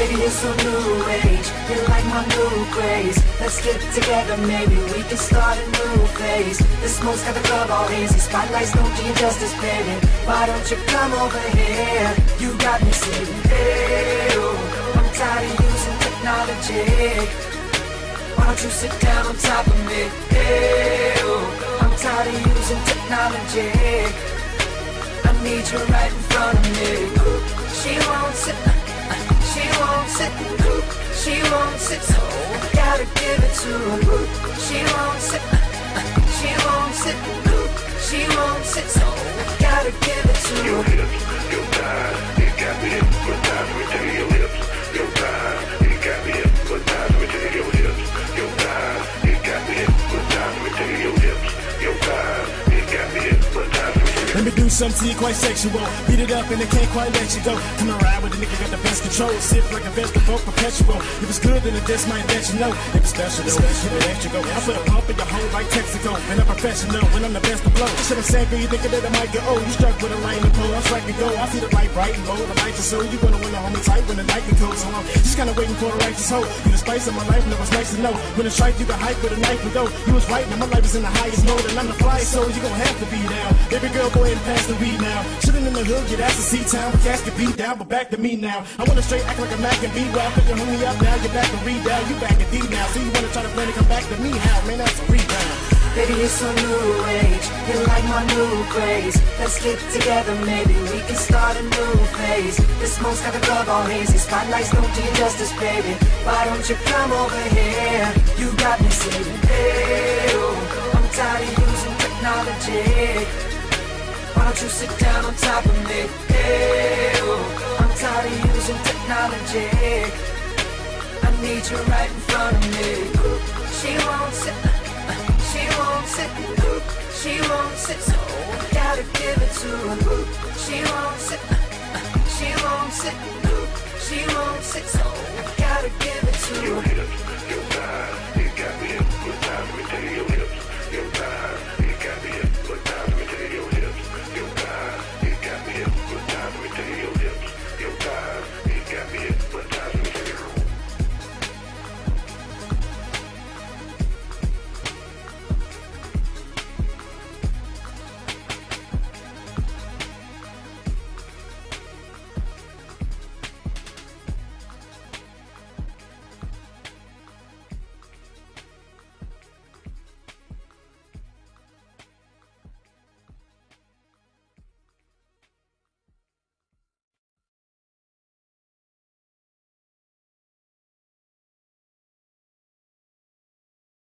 Baby, you're so new age. You're like my new craze. Let's get together, maybe we can start a new phase. The smoke's got the club all hazy. Spotlights don't do you justice, baby. Why don't you come over here? You got me saying, hey, oh, I'm tired of using technology. Why don't you sit down on top of me? Hey, oh, I'm tired of using technology. I need you right in front of me. She won't sit, give it to her. She won't sit, she won't sit, she won't sit, so gotta give it to her. hips, your thighs, it got me Let me do something to you quite sexual. Beat it up and it can't quite let you go. Come around with a nigga got the best control. Sip like a vegetable, perpetual. If it's good, then it just might let you know. If it's special, though, keep it extra go. I put a like Texaco. And I'm professional when I'm the best to blow. Shit, I'm girl, you thinking that I might get old. You struck with a lightning pole. I'm striking go. I see the light bright and bold. I like your soul. You gonna wanna hold me tight when the night. So I'm just kinda waiting for a righteous hope. You the spice of my life, and it was nice to know. When it strike, you got hype with a knife and go. You was right, now my life is in the highest mode. And I'm the fly, so you gon' have to be down. Baby girl, go ahead and pass the weed now. Chillin' in the hood, get ass to see town. But cash can beat down, but back to me now. I wanna straight act like a Mac and be well. Put your homie up now, you're back to read down. You back in D now. So you wanna try to plan to come back to me? How? Baby, you're so new age. You're like my new craze. Let's get together, maybe we can start a new phase. The smoke's got the club all hazy. Spotlights don't do you justice, baby. Why don't you come over here? You got me saying, hey, oh, I'm tired of using technology. Why don't you sit down on top of me? Hey, oh, I'm tired of using technology. I need you right in front of me. She won't sit, won't sit, so I gotta give it to her. She won't sit, she won't sit, she won't sit, so I gotta give it to her.